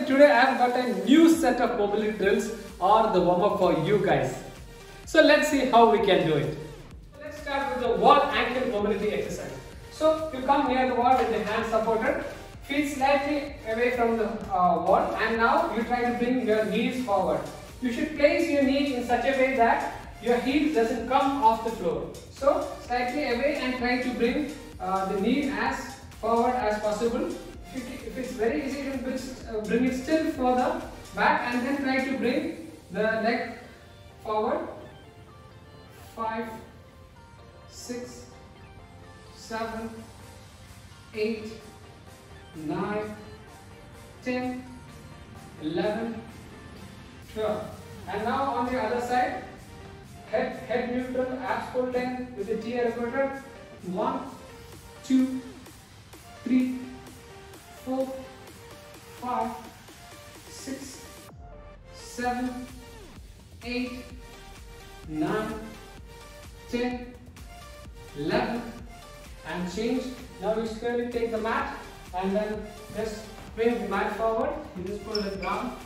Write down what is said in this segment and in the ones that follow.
today I have got a new set of mobility drills or the warm up for you guys. So let's see how we can do it. Let's start with the wall ankle mobility exercise. So you come near the wall with the hands supported, feet slightly away from the uh, wall and now you try to bring your knees forward. You should place your knee in such a way that your heel doesn't come off the floor. So slightly away and try to bring uh, the knee as forward as possible. If, if it's very easy to bring, uh, bring it still further back and then try to bring the leg forward. Five, six, seven, eight, nine, ten, eleven, twelve. And now on the other side, head head neutral, abs pulled in with the T elevator. One, two, three, four, five, six, seven, eight, nine, ten, eleven, and change. Now you slowly take the mat and then just bring the mat forward. You just pull it down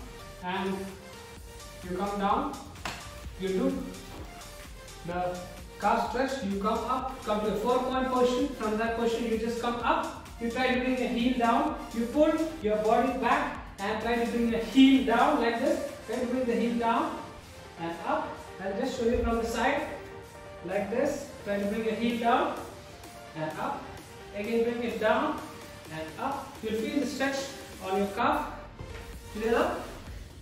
and you come down. You do the calf stretch. You come up, come to a four point position. From that position, you just come up you try to bring the heel down. You pull your body back and try to bring the heel down like this. Try to bring the heel down and up. And just show you from the side like this. Try to bring your heel down and up. Again bring it down and up. You'll feel the stretch on your calf. Clear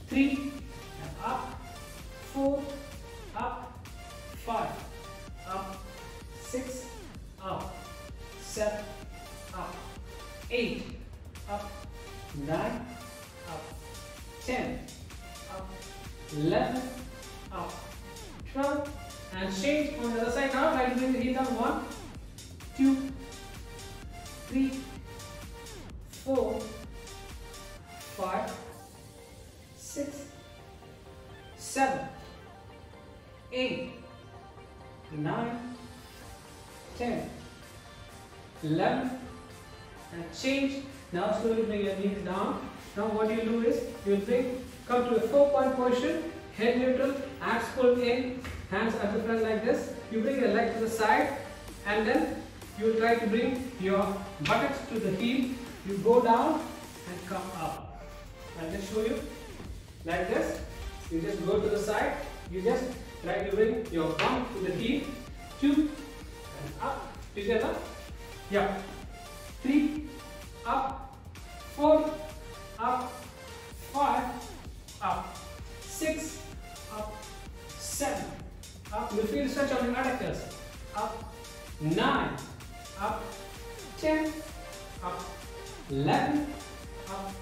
Three and up. Four, 2, 3, 4, 5, 6, 7, 8, 9, 10, 11, and change. Now slowly bring your knees down. Now what you do is you bring come to a four point position, head neutral, abs pulled in, hands at the front like this. You bring your leg to the side and then you try to bring your buttocks to the heel. You go down and come up. I'll just show you like this. You just go to the side. You just try to bring your bum to the heel. Two and up together. Yeah three, up, four, up, five, up, six, up, seven, up. You feel the stretch on your adductors. Up, nine, up, ten, up, eleven, up,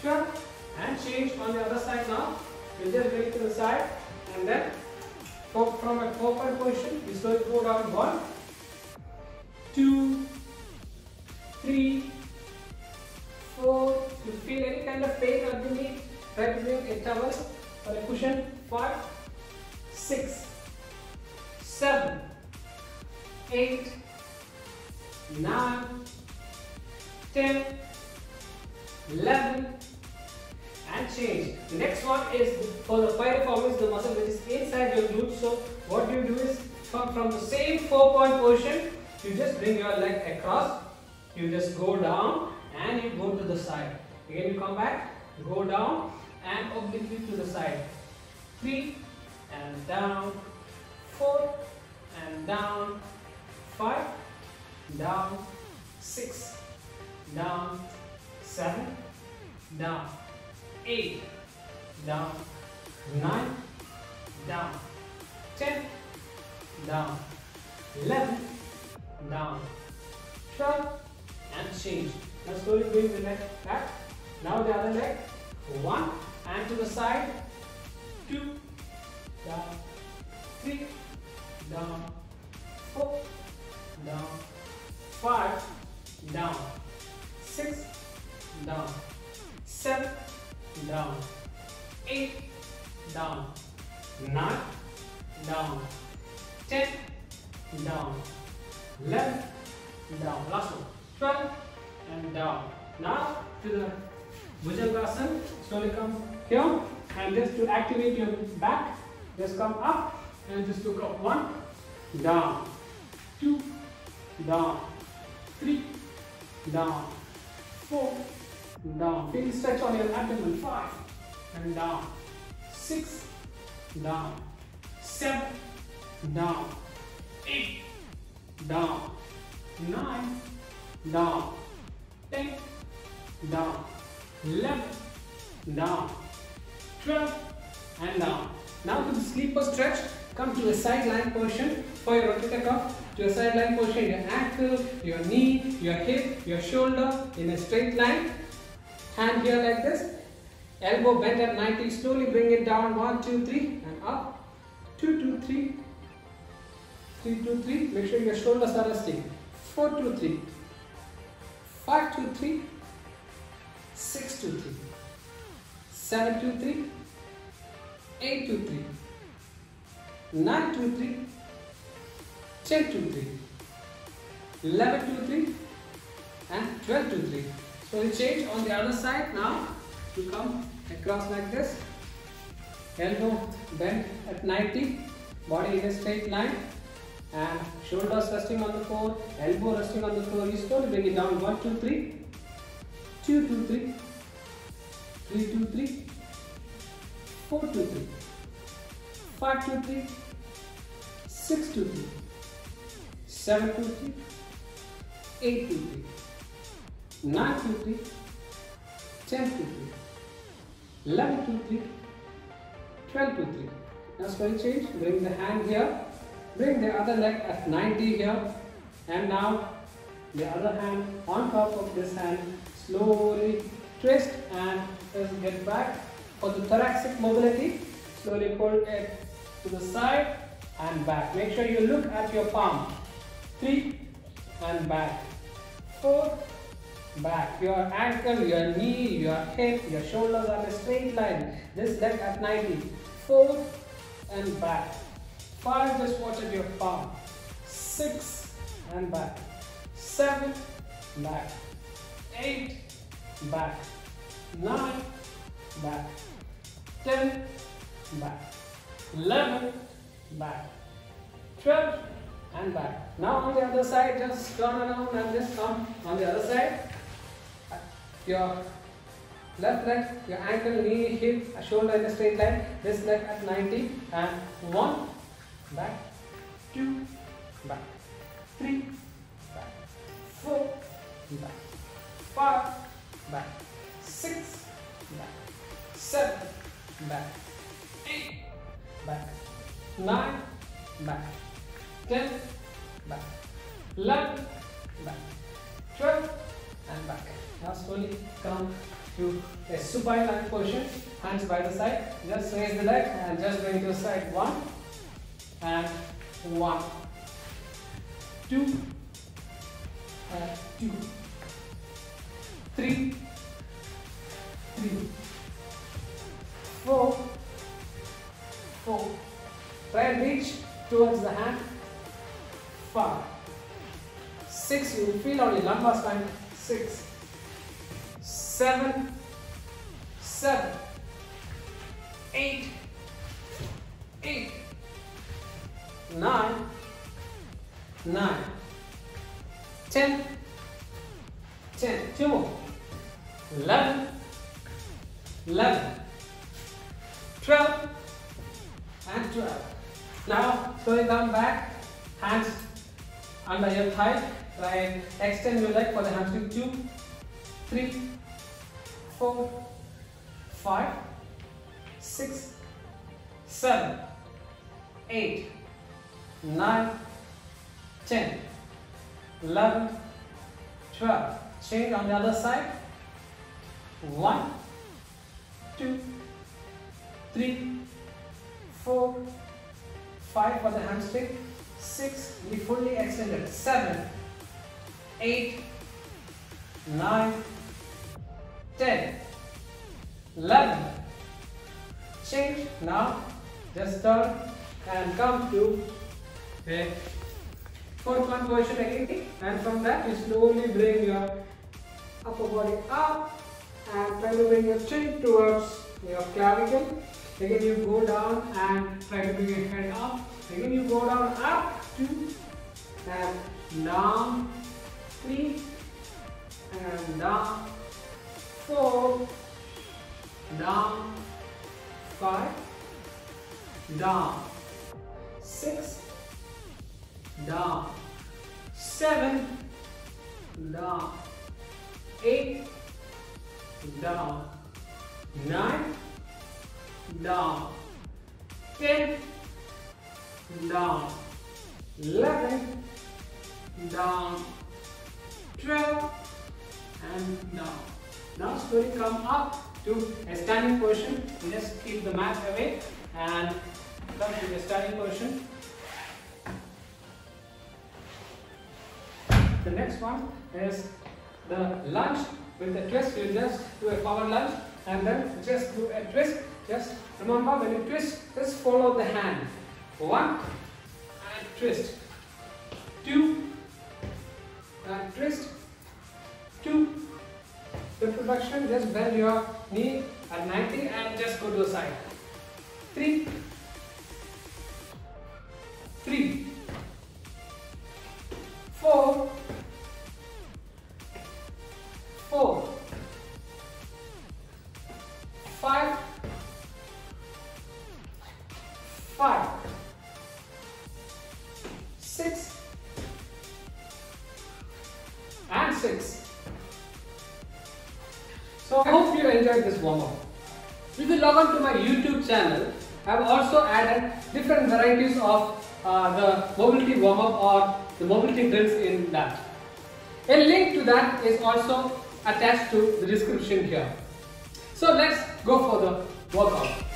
twelve, and change on the other side now. You just bring it to the side and then from a four-point position, you slowly go down one, two three, four. You feel any kind of pain underneath? Try to bring a towel or a cushion. Five, six, seven, eight, nine, ten, eleven, and change. The next one is for the piriformis, the muscle which is inside your glutes. So what you do is from, from the same four point position, you just bring your leg across you just go down and you go to the side again you come back go down and obliquely to the side three and down four and down five down six down seven down eight down nine down ten down eleven down twelve and change. Now slowly bring the leg back. Now the other leg. One and to the side. Two. Down. Three. Down. Four. Down. Five. Down. Six. Down. Seven. Down. Eight. Down. Nine. Down. Ten. Down. Eleven. Down. Last one. and down. Now to the Bhujangasana. Slowly come here and just to activate your back, just come up and just look up. One, down, two, down, three, down, four, down. Feel stretch on your abdomen. Five and down. Six, down. Seven, down. Eight, down. Nine, down. Ten, down. Eleven, down. Twelve, and down. Now to the sleeper stretch. Come to a side lying position for your rotator cuff. To a side lying position, your ankle, your knee, your hip, your shoulder in a straight line. Hand here like this. Elbow bent at 90. Slowly bring it down. One, two, three, and up. Two, two, three. Three, two, three. Make sure your shoulders are resting. Four, two, three. Five, two, three. Six, two, three. Seven, two, three. Eight, two, three. Nine, two, three. Ten, two, three. 11 2 3 Eleven, two, three. And twelve, two, three. So we change on the other side now. You come across like this. Elbow bent at 90. Body in a straight line. And shoulders resting on the floor. Elbow resting on the floor. You slowly bring it down. One, two, three. Two, two, three. Three, two, three. Four, two, three. Five, two, three. Six, two, three. Seven, two, three. Eight, two, three. 9 to 3 10 to 3 11 2 3 12 to 3 now slowly change bring the hand here bring the other leg at 90 here and now the other hand on top of this hand slowly twist and get back for the thoracic mobility slowly pull it to the side and back make sure you look at your palm 3 and back 4 back. Your ankle, your knee, your hip, your shoulders are a straight line. This leg at 90. Four and back. Five, just watch at your palm. Six and back. Seven, back. Eight, back. Nine, back. Ten, back. Eleven, back. Twelve, and back. Now on the other side, just turn around and just come on the other side your left leg, your ankle, knee, hip, shoulder in a straight line, this leg at 90 and 1, back, 2, back, 3, back, 4, back, 5, back, 6, back, 7, back, 8, back, 9, back, 10, back, 11, back, 12 and back. Now slowly come to a supine position, hands by the side. Just raise the leg and just bring to the side. One and one, two and two, three, feel on your lumbar spine. Six seven, seven, eight, eight, nine, nine, ten, ten, two more, eleven, eleven, twelve, and twelve. Now slowly come back, hands under your thigh, extend your leg for the hamstring. Two, three, four, five, six, seven, eight, nine, ten, eleven, twelve. Change on the other side. One, two, three, four, five for the hamstring, six, we fully extended, seven, eight, nine, 10, 11. Change now. Just turn and come to a four point position again. And from that, you slowly bring your upper body up and try to bring your chin towards your clavicle. Again you go down and try to bring your head up. Again you go down up, two, and down, three, and down, four, down, five, down, six, down, seven, down, eight, down, nine, down, ten, down, eleven, down, twelve, and down. Now slowly come up to a standing position. just keep the mat away and come to a standing position. The next one is the lunge with the twist. You just do a power lunge and then just do a twist. Just remember when you twist, just follow the hand. One and twist. Two and twist. just bend your knee at 90 and just go to the side. 3, 3, 4, 4, 5, 5, warm up. If you log on to my YouTube channel, I have also added different varieties of uh, the mobility warm up or the mobility drills in that. A link to that is also attached to the description here. So let's go for the workout.